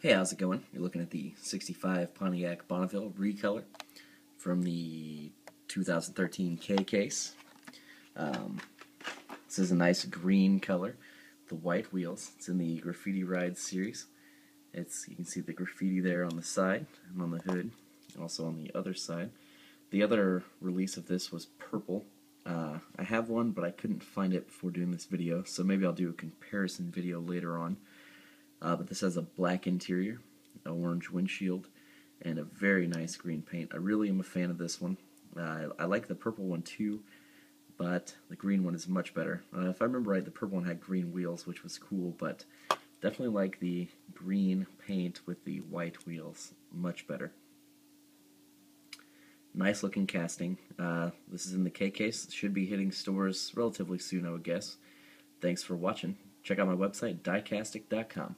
Hey, how's it going? You're looking at the 65 Pontiac Bonneville recolor from the 2013 K case. Um, this is a nice green color, the white wheels. It's in the Graffiti Ride series. It's you can see the graffiti there on the side and on the hood, also on the other side. The other release of this was purple. Uh, I have one, but I couldn't find it before doing this video, so maybe I'll do a comparison video later on. Uh, but this has a black interior, an orange windshield, and a very nice green paint. I really am a fan of this one. Uh, I, like the purple one too, but the green one is much better. Uh, if I remember right, the purple one had green wheels, which was cool, but definitely like the green paint with the white wheels. Much better. Nice looking casting. Uh, this is in the K case. Should be hitting stores relatively soon, I would guess. Thanks for watching. Check out my website, diecastic.com.